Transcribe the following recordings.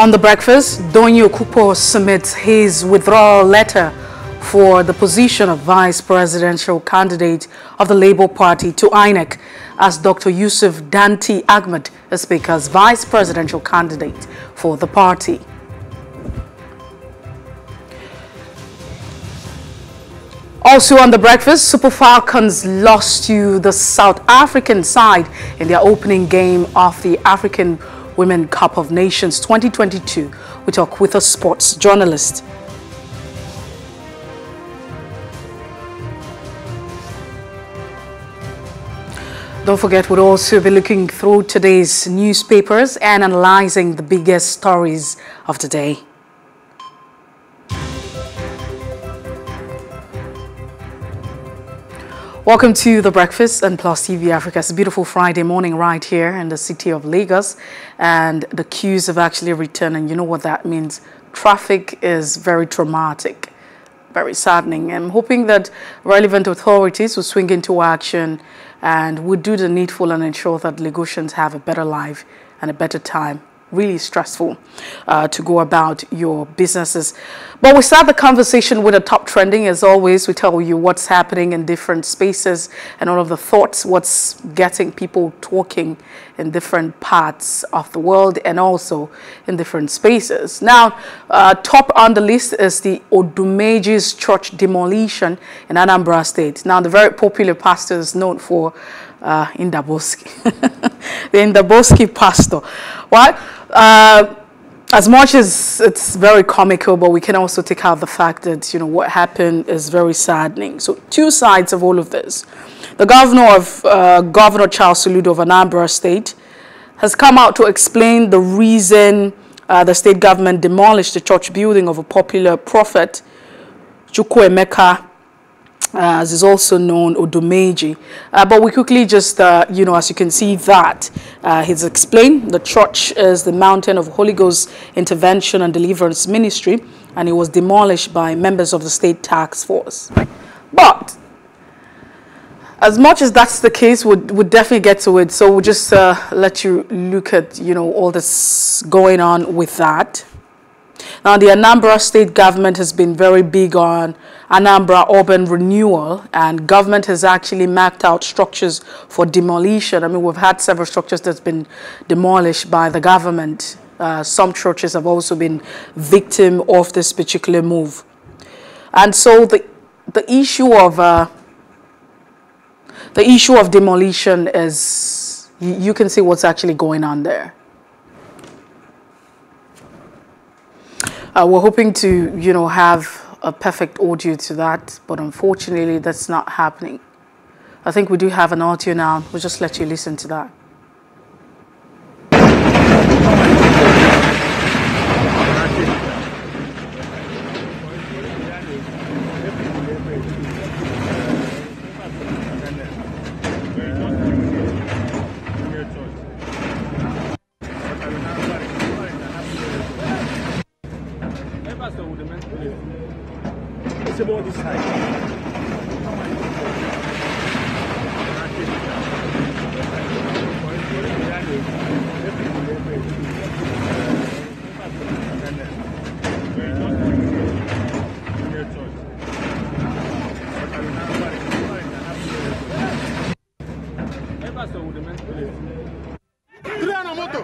On the breakfast, Doyin Okupe submits his withdrawal letter for the position of vice presidential candidate of the Labour Party to INEC as Dr. Yusuf Datti Ahmed is Speaker's vice presidential candidate for the party. Also on the breakfast, Super Falcons lost to the South African side in their opening game of the African Women Cup of Nations 2022. We talk with a sports journalist. Don't forget, we'll also be looking through today's newspapers and analyzing the biggest stories of the day. Welcome to The Breakfast and Plus TV Africa. It's a beautiful Friday morning right here in the city of Lagos and the queues have actually returned and you know what that means. Traffic is very traumatic, very saddening. I'm hoping that relevant authorities will swing into action and would do the needful and ensure that Lagosians have a better life and a better time really stressful uh, to go about your businesses. But we start the conversation with a top trending. As always, we tell you what's happening in different spaces and all of the thoughts, what's getting people talking in different parts of the world and also in different spaces. Now, uh, top on the list is the Odumeje's church demolition in Anambra State. Now, the very popular pastor is known for uh, Indaboski, the Indaboski pastor. Why? Uh, as much as it's very comical, but we can also take out the fact that, you know, what happened is very saddening. So two sides of all of this. The governor of, uh, Governor Charles Soludo of Anambra State has come out to explain the reason uh, the state government demolished the church building of a popular prophet, Chukwuemeka as is also known, Odumeje. Uh, but we quickly just, uh, you know, as you can see that, uh, he's explained the church is the mountain of Holy Ghost intervention and deliverance ministry, and it was demolished by members of the state tax force. But as much as that's the case, we'd, we'd definitely get to it. So we'll just uh, let you look at, you know, all this going on with that. Now, the Anambra state government has been very big on Anambra urban renewal and government has actually mapped out structures for demolition. I mean, we've had several structures that's been demolished by the government. Uh, some churches have also been victim of this particular move. And so the, the issue of uh, the issue of demolition is, you, you can see what's actually going on there. Uh, we're hoping to, you know, have a perfect audio to that, but unfortunately that's not happening. I think we do have an audio now. We'll just let you listen to that. That's the older man. Yeah. It's about this height. Tirano moto.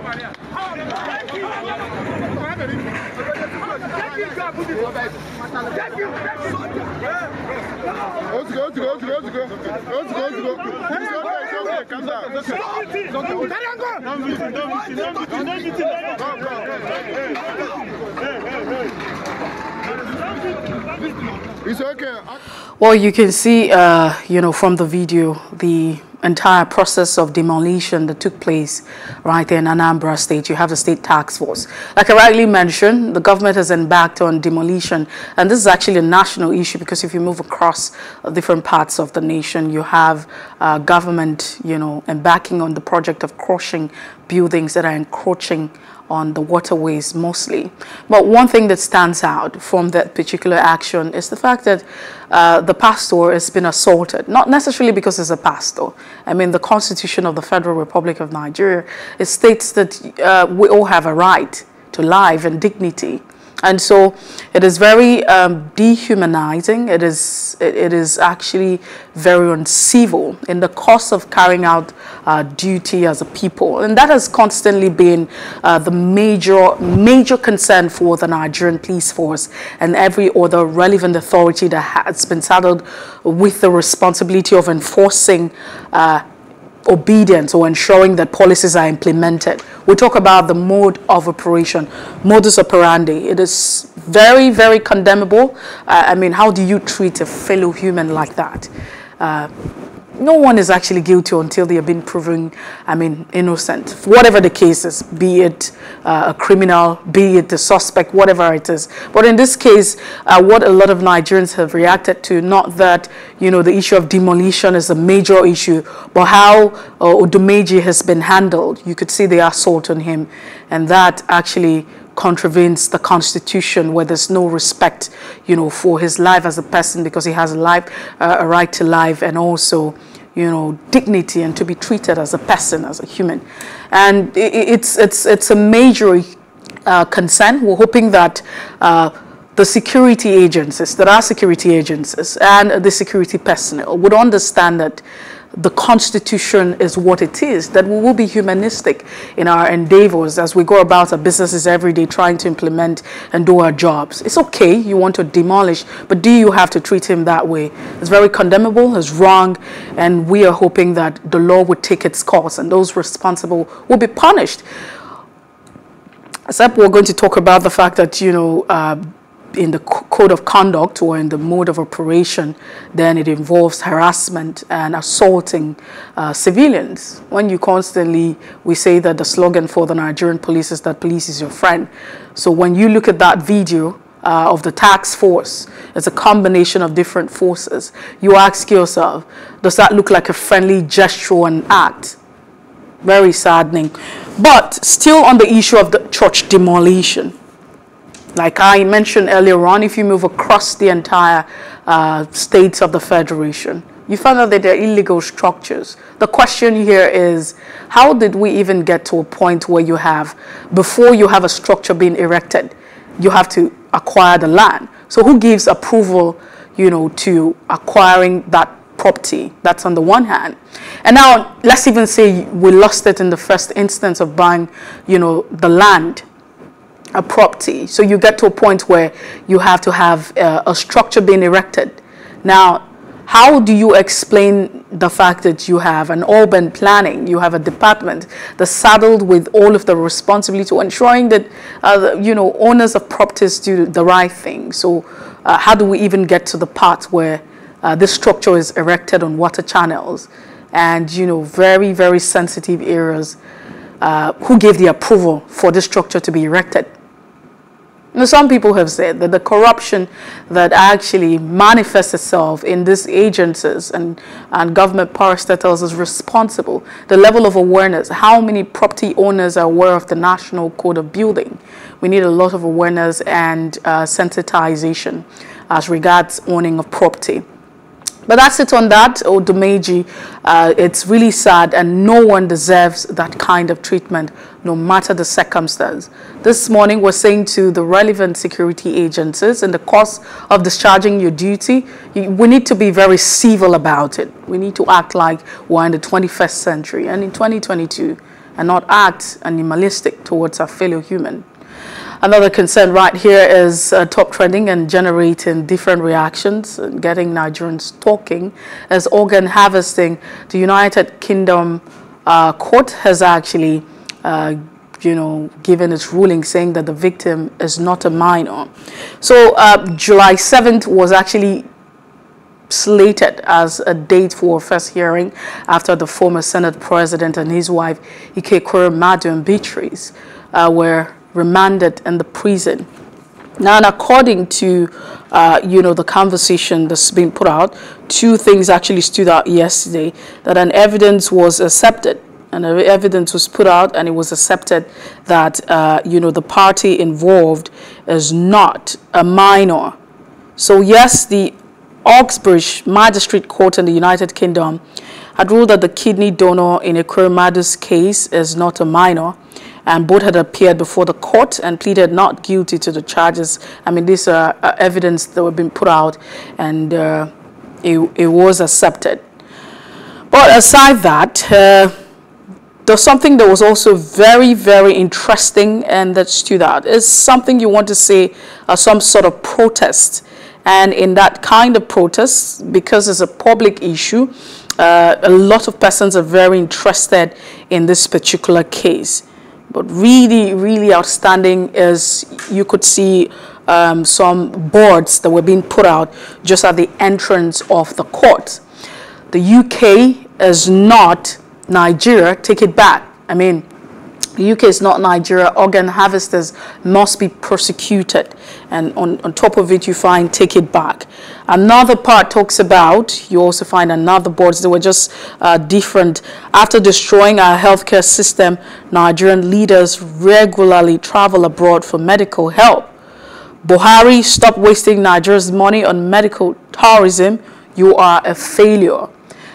Well, you can see, uh, you know, from the video, the entire process of demolition that took place right there in Anambra State. You have the state tax force. Like I rightly mentioned, the government has embarked on demolition, and this is actually a national issue because if you move across different parts of the nation, you have uh, government, you know, embarking on the project of crushing buildings that are encroaching on the waterways mostly. But one thing that stands out from that particular action is the fact that uh, the pastor has been assaulted, not necessarily because he's a pastor. I mean, the Constitution of the Federal Republic of Nigeria, it states that uh, we all have a right to life and dignity. And so it is very um, dehumanizing. It is, it, is actually very uncivil in the course of carrying out uh, duty as a people. And that has constantly been uh, the major, major concern for the Nigerian police force and every other relevant authority that has been saddled with the responsibility of enforcing uh, obedience or ensuring that policies are implemented. We talk about the mode of operation, modus operandi. It is very, very condemnable. Uh, I mean, how do you treat a fellow human like that? Uh, no one is actually guilty until they have been proven, I mean, innocent. Whatever the case is, be it uh, a criminal, be it the suspect, whatever it is. But in this case, uh, what a lot of Nigerians have reacted to, not that, you know, the issue of demolition is a major issue, but how uh, Odumeje has been handled. You could see the assault on him, and that actually contravenes the constitution where there's no respect you know for his life as a person because he has a life uh, a right to life and also you know, dignity and to be treated as a person, as a human. And it's, it's, it's a major uh, concern. We're hoping that uh, the security agencies, there are security agencies, and the security personnel would understand that the Constitution is what it is, that we will be humanistic in our endeavors as we go about our businesses every day trying to implement and do our jobs. It's okay, you want to demolish, but do you have to treat him that way? It's very condemnable, it's wrong, and we are hoping that the law would take its course and those responsible will be punished. Except we're going to talk about the fact that, you know, uh, in the code of conduct or in the mode of operation, then it involves harassment and assaulting uh, civilians. When you constantly, we say that the slogan for the Nigerian police is that police is your friend. So when you look at that video, uh, of the task force. It's a combination of different forces. You ask yourself, does that look like a friendly gesture and act? Very saddening. But still on the issue of the church demolition. Like I mentioned earlier on, if you move across the entire uh, states of the Federation, you find out that they're illegal structures. The question here is, how did we even get to a point where you have, before you have a structure being erected, you have to acquire the land. So who gives approval, you know, to acquiring that property? That's on the one hand. And now let's even say we lost it in the first instance of buying, you know, the land a property. So you get to a point where you have to have uh, a structure being erected. Now, how do you explain the fact that you have an urban planning, you have a department that's saddled with all of the responsibility to ensuring that, uh, you know, owners of properties do the right thing? So uh, how do we even get to the part where uh, this structure is erected on water channels and, you know, very, very sensitive areas? Uh, who gave the approval for this structure to be erected? Some people have said that the corruption that actually manifests itself in these agencies and, and government parastatals is responsible. The level of awareness, how many property owners are aware of the National Code of Building? We need a lot of awareness and uh, sensitization as regards owning of property. But that's it on that, Odumeje. Uh, it's really sad and no one deserves that kind of treatment, no matter the circumstance. This morning we're saying to the relevant security agencies in the course of discharging your duty, we need to be very civil about it. We need to act like we're in the 21st century and in 2022 and not act animalistic towards our fellow human. Another concern right here is uh, top trending and generating different reactions and getting Nigerians talking as organ harvesting. The United Kingdom uh, court has actually, uh, you know, given its ruling saying that the victim is not a minor. So uh, July 7th was actually slated as a date for a first hearing after the former Senate president and his wife Ikekwe and Beatrice uh, were remanded in the prison. Now, and according to, uh, you know, the conversation that's been put out, two things actually stood out yesterday, that an evidence was accepted and evidence was put out and it was accepted that, uh, you know, the party involved is not a minor. So yes, the Uxbridge Magistrate Court in the United Kingdom had ruled that the kidney donor in a Madu's case is not a minor and both had appeared before the court and pleaded not guilty to the charges. I mean, these are evidence that were being put out, and uh, it, it was accepted. But aside that, uh, there's something that was also very, very interesting and that stood out. It's something you want to say uh, some sort of protest. And in that kind of protest, because it's a public issue, uh, a lot of persons are very interested in this particular case. But really, really outstanding is you could see um, some boards that were being put out just at the entrance of the court. The UK is not Nigeria, take it back. I mean, the UK is not Nigeria. Organ harvesters must be prosecuted. And on, on top of it, you find take it back. Another part talks about, you also find another boards that were just uh, different. After destroying our healthcare system, Nigerian leaders regularly travel abroad for medical help. Buhari, stop wasting Nigeria's money on medical tourism. You are a failure.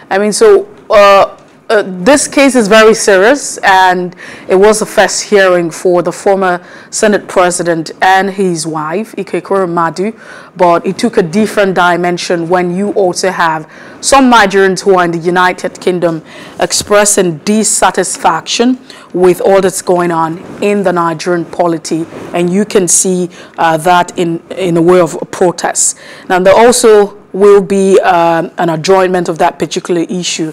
I mean, so uh, uh, this case is very serious and it was the first hearing for the former Senate president and his wife, Ike Ekweremadu, but it took a different dimension when you also have some Nigerians who are in the United Kingdom expressing dissatisfaction with all that's going on in the Nigerian polity and you can see uh, that in, in a way of protest. Now there also will be uh, an adjournment of that particular issue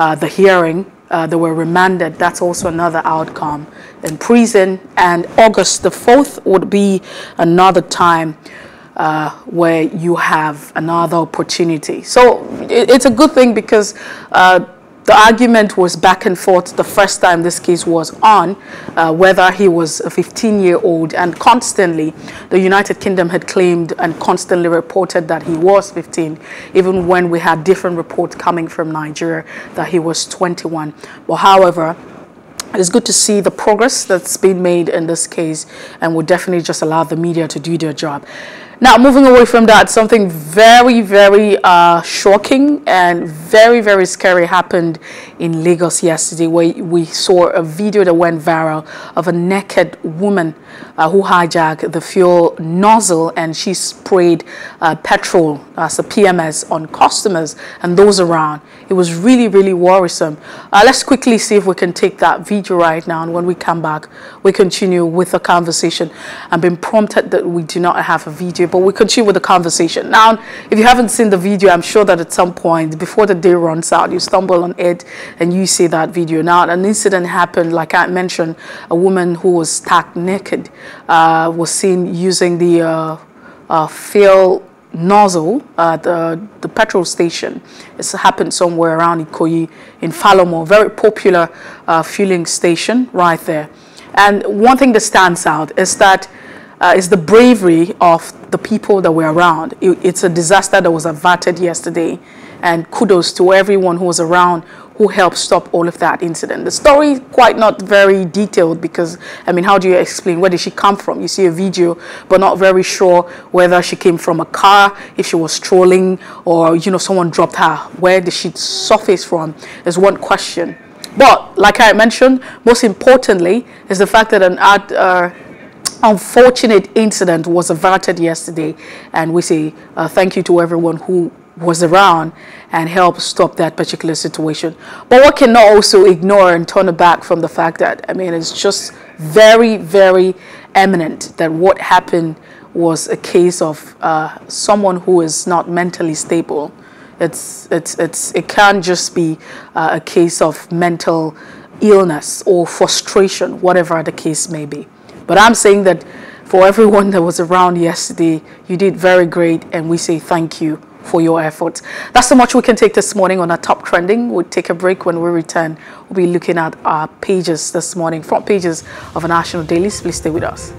uh, the hearing, uh, they were remanded. That's also another outcome in prison. And August the 4th would be another time uh, where you have another opportunity. So it, it's a good thing because uh, the argument was back and forth the first time this case was on, uh, whether he was a 15-year-old, and constantly the United Kingdom had claimed and constantly reported that he was 15, even when we had different reports coming from Nigeria that he was 21. But however, it's good to see the progress that's been made in this case and will definitely just allow the media to do their job. Now, moving away from that, something very, very uh, shocking and very, very scary happened in Lagos yesterday where we saw a video that went viral of a naked woman uh, who hijacked the fuel nozzle and she sprayed uh, petrol as a PMS on customers and those around. It was really, really worrisome. Uh, let's quickly see if we can take that video right now and when we come back, we continue with the conversation. I've been prompted that we do not have a video but we continue with the conversation. Now, if you haven't seen the video, I'm sure that at some point before the day runs out, you stumble on it and you see that video. Now, an incident happened, like I mentioned, a woman who was stark naked uh, was seen using the uh, uh, nozzle at the, the petrol station. It's happened somewhere around Ikoyi in Falomo, very popular uh, fueling station right there. And one thing that stands out is that uh, is the bravery of the people that were around. It, it's a disaster that was averted yesterday, and kudos to everyone who was around who helped stop all of that incident. The story quite not very detailed because, I mean, how do you explain where did she come from? You see a video, but not very sure whether she came from a car, if she was strolling, or, you know, someone dropped her. Where did she surface from is one question. But, like I mentioned, most importantly is the fact that an ad, uh, unfortunate incident was averted yesterday and we say uh, thank you to everyone who was around and helped stop that particular situation. But what cannot also ignore and turn back from the fact that, I mean, it's just very, very eminent that what happened was a case of uh, someone who is not mentally stable. It's, it's, it's, it can't just be uh, a case of mental illness or frustration, whatever the case may be. But I'm saying that for everyone that was around yesterday, you did very great and we say thank you for your efforts. That's so much we can take this morning on our top trending. We'll take a break when we return. We'll be looking at our pages this morning, front pages of our national dailies. Please stay with us.